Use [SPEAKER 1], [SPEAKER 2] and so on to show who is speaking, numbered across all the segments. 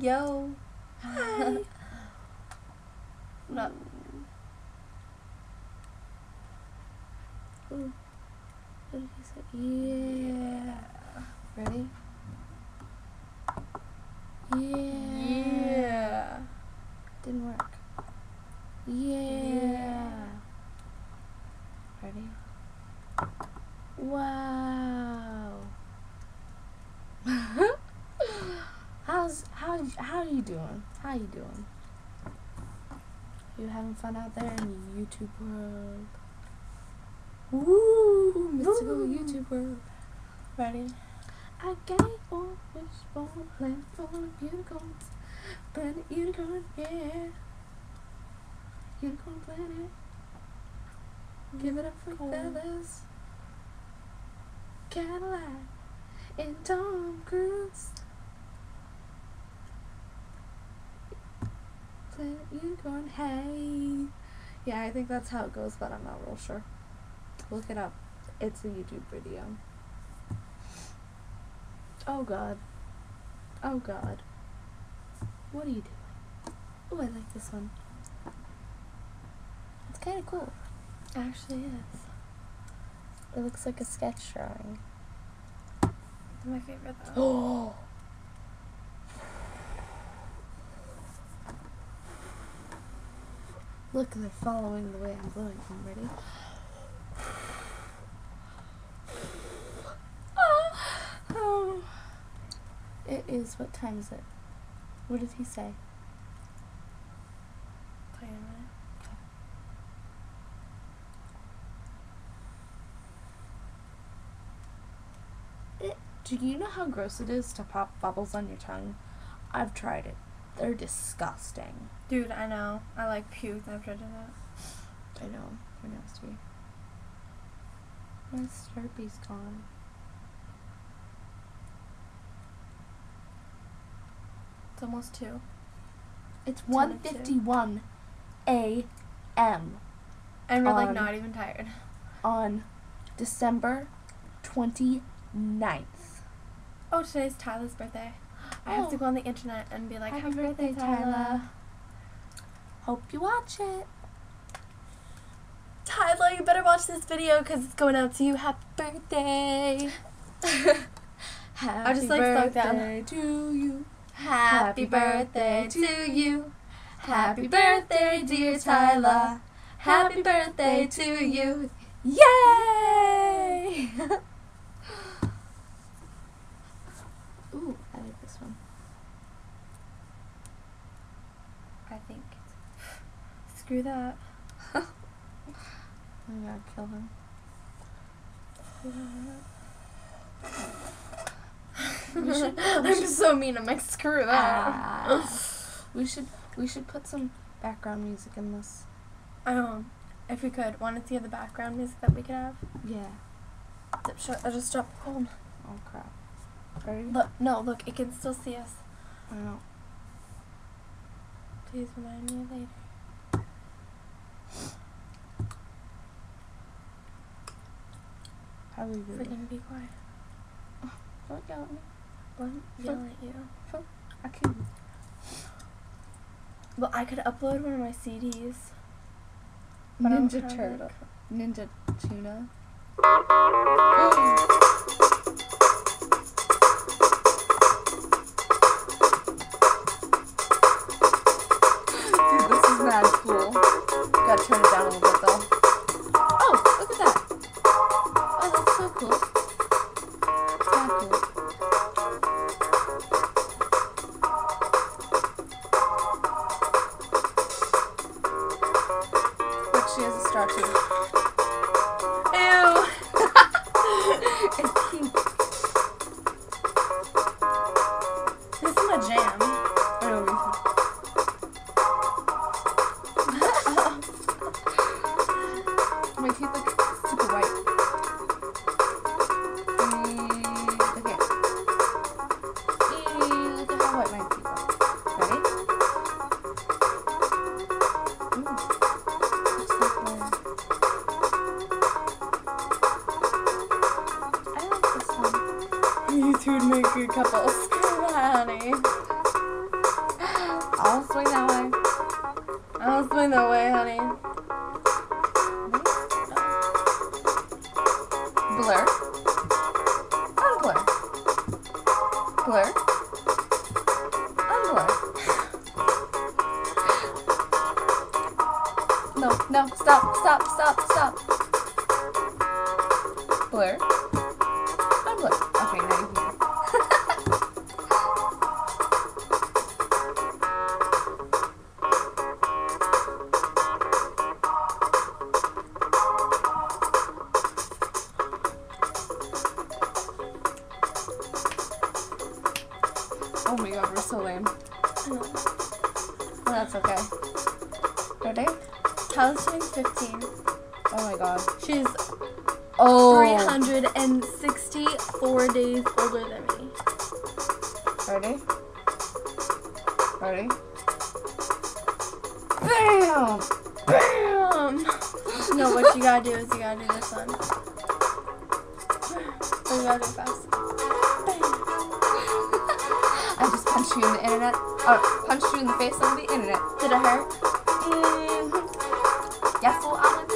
[SPEAKER 1] Yo.
[SPEAKER 2] Hi.
[SPEAKER 1] What?
[SPEAKER 2] Ooh. What did he say? Yeah. Ready? Yeah.
[SPEAKER 1] Yeah.
[SPEAKER 2] Didn't work. Yeah. Ready? Wow. How's how how you doing? How you doing? You having fun out there in the YouTube world? Woo! Mystical
[SPEAKER 1] Woo.
[SPEAKER 2] YouTube world.
[SPEAKER 1] Ready?
[SPEAKER 2] I gave one wish for a land full of unicorns. Planet unicorn, yeah. Unicorn planet. Give it up for
[SPEAKER 1] Cool.
[SPEAKER 2] feathers. Cadillac and Tom Cruise. Planet unicorn, hey. Yeah, I think that's how it goes, but I'm not real sure. Look it up. It's a YouTube video. Oh god. Oh god. What are you doing? Oh, I like this one. It's kind of cool.
[SPEAKER 1] Actually is.
[SPEAKER 2] It looks like a sketch drawing.
[SPEAKER 1] My favorite though.
[SPEAKER 2] Oh. Look, they're following the way I'm blowing them. Ready? Oh. It is. What time is it? What did he say? Do you know how gross it is to pop bubbles on your tongue? I've tried it. They're disgusting.
[SPEAKER 1] Dude, I know. I like puked after I did that.
[SPEAKER 2] I know. They're nasty. My Slurpee's gone.
[SPEAKER 1] It's almost two.
[SPEAKER 2] It's one fifty one a.m.
[SPEAKER 1] And we're like
[SPEAKER 2] Um,
[SPEAKER 1] not even tired.
[SPEAKER 2] on December 29th.
[SPEAKER 1] Oh, today's Tyla's birthday. I have to
[SPEAKER 2] Oh.
[SPEAKER 1] go on the oh. internet and be like,
[SPEAKER 2] Happy
[SPEAKER 1] Happy, birthday,
[SPEAKER 2] birthday,
[SPEAKER 1] Tyla.
[SPEAKER 2] Tyla." Hope you watch it.
[SPEAKER 1] Tyla, you better watch this video because it's going out to you. Happy birthday.
[SPEAKER 2] Happy
[SPEAKER 1] just, like, stuck down.
[SPEAKER 2] birthday to you.
[SPEAKER 1] Happy birthday to you. Happy birthday, dear Tyla. Happy birthday to you.
[SPEAKER 2] Yay! Ooh, I like this one.
[SPEAKER 1] I think. Screw that.
[SPEAKER 2] I'm gonna kill him. We should-
[SPEAKER 1] I'm so mean. I'm like, screw that.
[SPEAKER 2] Ah. we should we should put some background music in this.
[SPEAKER 1] I um, if we could, want to see the background music that we could have?
[SPEAKER 2] Yeah.
[SPEAKER 1] Zip shut. I just dropped the phone.
[SPEAKER 2] Oh crap. Ready?
[SPEAKER 1] Look, no, look, it can still see us.
[SPEAKER 2] I know.
[SPEAKER 1] Please remind me later.
[SPEAKER 2] How do we do it?
[SPEAKER 1] Freaking be quiet.
[SPEAKER 2] Don't yell at me.
[SPEAKER 1] What? Yell at you.
[SPEAKER 2] I can't.
[SPEAKER 1] Well, I could upload one of my CDs. But I don't
[SPEAKER 2] Ninja turtle. Ninja tuna. Gotta turn it down a little bit though. Oh, look at that. Oh, that's so cool. It's mad cool. Look, she has a star too.
[SPEAKER 1] Ew.
[SPEAKER 2] it's pink. couples.
[SPEAKER 1] Honey. I'll swing that way. I'll swing that way, honey.
[SPEAKER 2] Blur. Unblur. Blur. Unblur. no, no, stop, stop, stop, stop. Blur. Oh my god, we're so lame. Well, that's okay. Ready?
[SPEAKER 1] Tyla's she 15.
[SPEAKER 2] Oh my god.
[SPEAKER 1] She's
[SPEAKER 2] Oh.
[SPEAKER 1] 364 days older than me.
[SPEAKER 2] Ready? Ready? Bam!
[SPEAKER 1] Bam! No, what you gotta do is you gotta do this one. You gotta do fast.
[SPEAKER 2] I punched you in the internet. Oh, punched you in the face on the internet.
[SPEAKER 1] Did it hurt?
[SPEAKER 2] Mm-hmm. Yes, well, I'm in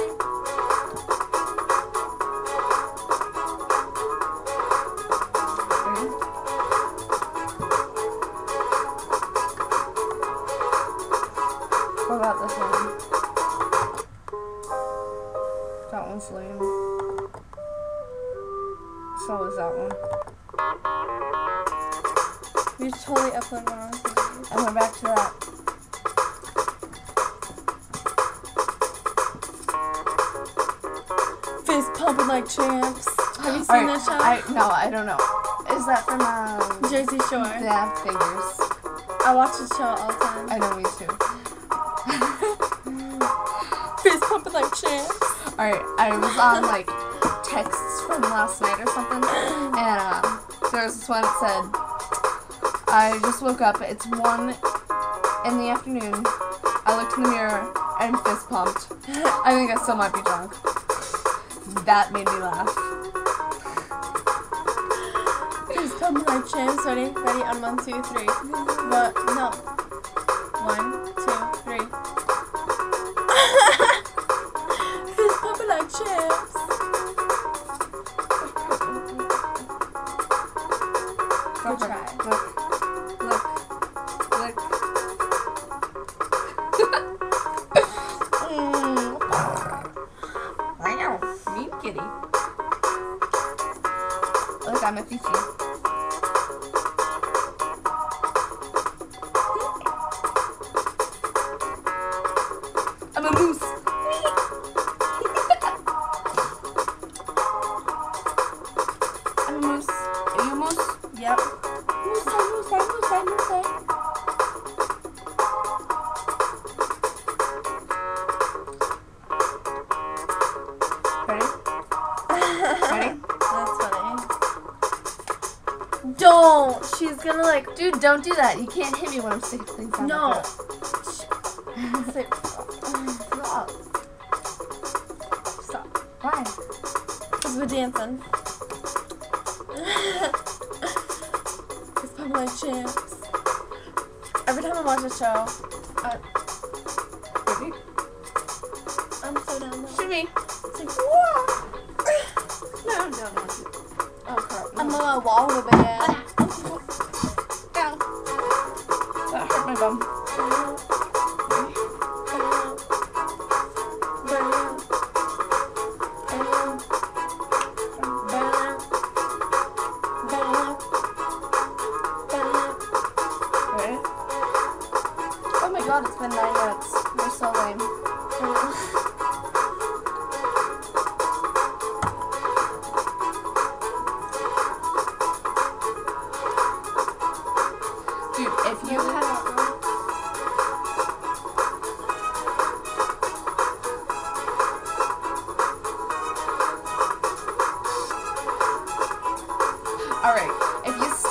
[SPEAKER 2] What about this one? That one's lame. So is that one.
[SPEAKER 1] You totally upload one on.
[SPEAKER 2] And we're back to that.
[SPEAKER 1] Fist pumping like champs. Have you seen
[SPEAKER 2] Alright,
[SPEAKER 1] that show?
[SPEAKER 2] I no, I don't know. Is that from um
[SPEAKER 1] Jersey Shore.
[SPEAKER 2] Yeah, figures.
[SPEAKER 1] I watch the show all the time.
[SPEAKER 2] I know me too.
[SPEAKER 1] Fist pumping like champs.
[SPEAKER 2] Alright, I was on like texts from last night or something, and um, there was this one that said, I just woke up. It's one in the afternoon. I looked in the mirror and fist pumped. I think I still might be drunk. That made me laugh.
[SPEAKER 1] Face pumping like champs. Ready? Ready? On one, two, three. But no. One, two,
[SPEAKER 2] Look, I'm a
[SPEAKER 1] Don't. She's gonna like.
[SPEAKER 2] Dude, don't do that. You can't hit me when I'm sticking things down
[SPEAKER 1] No.
[SPEAKER 2] my Stop.
[SPEAKER 1] Stop.
[SPEAKER 2] Why?
[SPEAKER 1] Because we're dancing. it's probably like champs. Every time I watch a show, I? I'm so down
[SPEAKER 2] me.
[SPEAKER 1] It's like, whoa.
[SPEAKER 2] No, no, no.
[SPEAKER 1] Band.
[SPEAKER 2] That hurt my bum.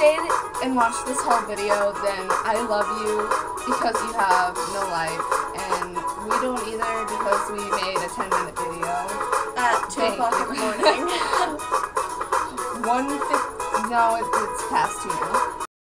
[SPEAKER 2] Stayed and watched this whole video, then I love you because you have no life. And we don't either because we made a 10 minute video.
[SPEAKER 1] At 2 o'clock in the morning.
[SPEAKER 2] One no, it, it's past two now.